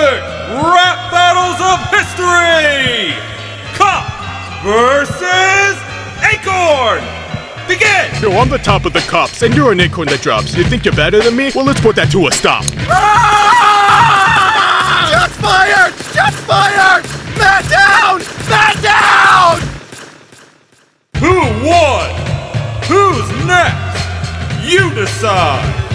Velvet Rap Battles of History! Cop versus Acorn! Begin! Yo, I'm the top of the cops, and you're an acorn that drops. You think you're better than me? Well, let's put that to a stop. Ah! Shots fired! Just fired! Man down! Man down! Who won? Who's next? You decide!